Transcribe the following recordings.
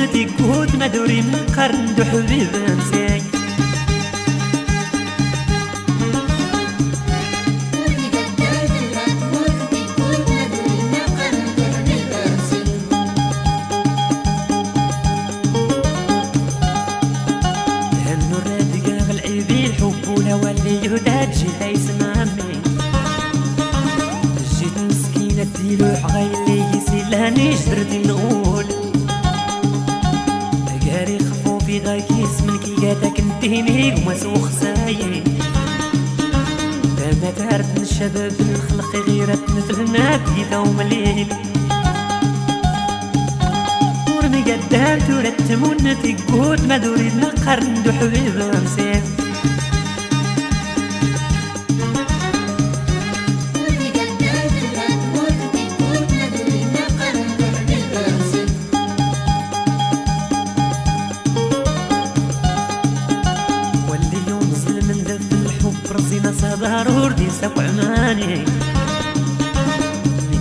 تمونتي كود ما دوري من قرن العيبي الحب ولا ولي يهداد جيت يسمعني جيت مسكينة ديلو حغايلي يسيلاني جدرتي نغول. خفوفي غاكيس من كي قاتك انتيني وما سوخ سايي ما تارد الشباب الخلق غيرت مثل نادي دوم الليل ورمي قدام تورت منتي قود ما دوري نقرن دو حبيب امسين الحب رزينا صدار وردي سبع عماني.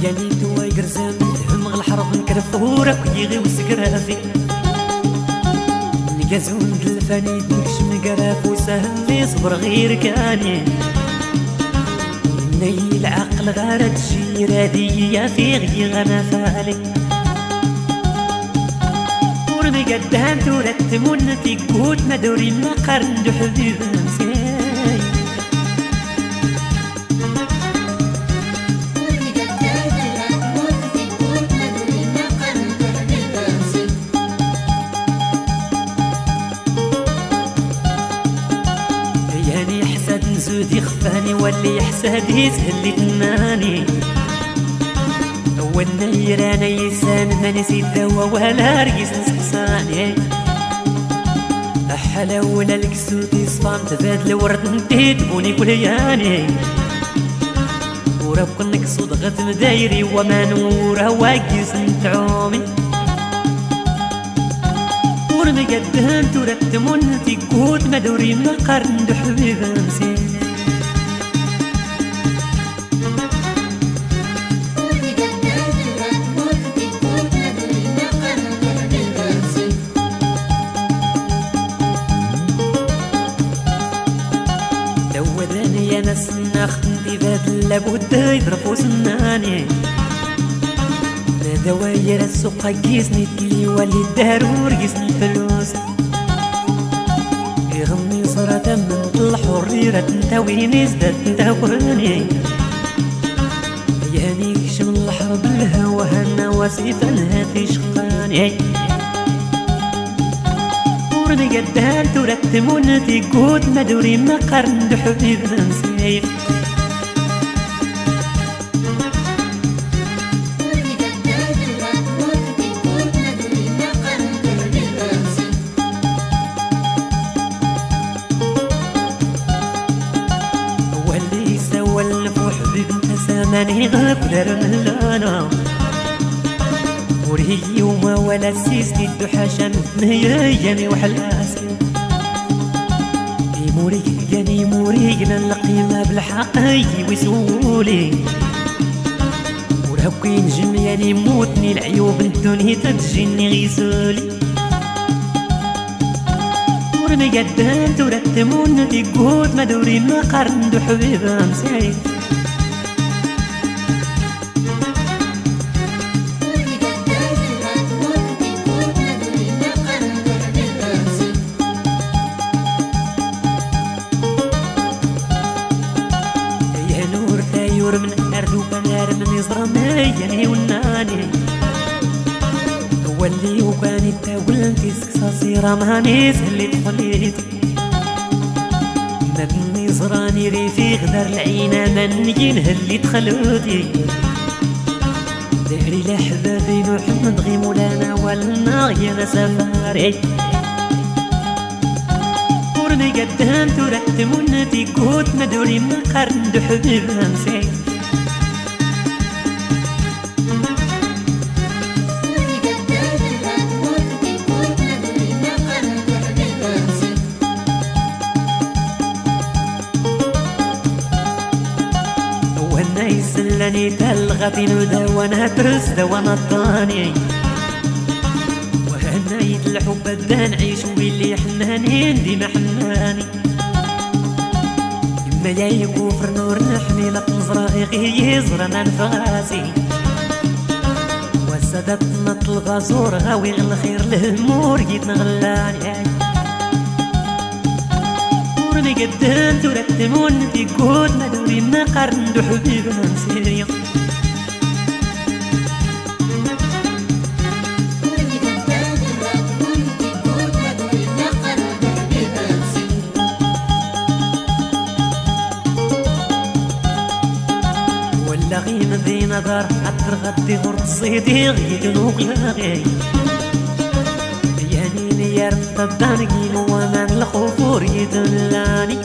قالي تو يقرزم تهم الحرب نكرفورك ويغي وسكرافي نقازون دلفاني نكش مقراف وسهل لي صبر غير كاني. ني العقل غارت جيرادي يا في غي غنا فالي. ورمي قدام تورت منتي قوت ما دوري ما قرن دو حبيب نسيت واللي حسد يسهل لي تناني والنير أنا يسان ما نسيت دوا ولا رقيس نسحساني. أحلى ولا الكسوت يصفان تبادل ورد نتيت بوني كلياني ورب نقصد غد مدايري وما نورا واقيس نتعومي. ورمي قدام تورت منتي قوت ما دوري ما قرن دو حبيب ناس نختنتي ذات لابد يضربوا سناني. دواير السوق قيسني تلي ولي الدار ورقسني فلوس يغني صراة من الحريرة تنتويني زدت تنتواني ياني كشم الحرب الهوى هنا وسيفا هاتي شقاني ورني قدام تورت منتي قوت ما دوري ما قرن دو حبيب ساماني غاب دار ملانا ورهي وما ولا سيسني الدحاشة مثنياني وحلاسي موري جاني موري القيمة بالحقي ويسولي ورهكي نجم يعني موتني العيوب الدنيا تجيني غيسولي. ورمي قدام ترتمون دي قود ما دوري ما قرن دو حبيب امساي يعني وناني واللي وكان التاول تسكساسي رماني سهلت خليتي مدني زراني ريفي غدر العينة من ينهلي تخلوتي داري لحبابي محمد غي مولانا والنا يا سفاري. ورمي قدام ترت منتي قوت مدوري ما قرن حبيب يسلني تلغتي وأنا ترس وأنا الطاني نايد الحب بدا نعيش واللي حنانين ديما حناني. ما يا يكوفر نور نحمي لك نزرا يغيزر أنا نفاسي وسادت نط الغازور غاوي الخير للمور جيت في قود ما دوري ما قرن دو حبيب نسيريا ولا غيم ذي نظر عطر غدي غرد صيدي غيد نوغلاغي يانيني يا رب الدانقين ومن الخفور يدلاني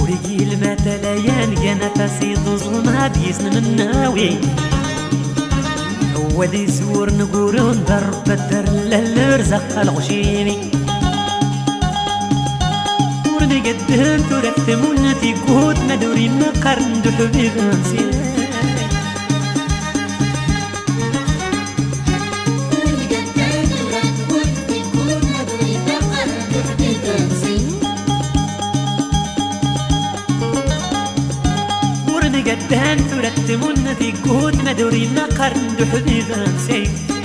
ورقي المثل يانقى نفسي ظلم هاديس من ناوي هو ذي سور نقولون درب الدر للرزق الغشيمي ورني ترتمون في قوت ما قرن دو حبيب نسيت ورني قدام ترتمون في قوت مدوري ما قرن دو حبيب نسيت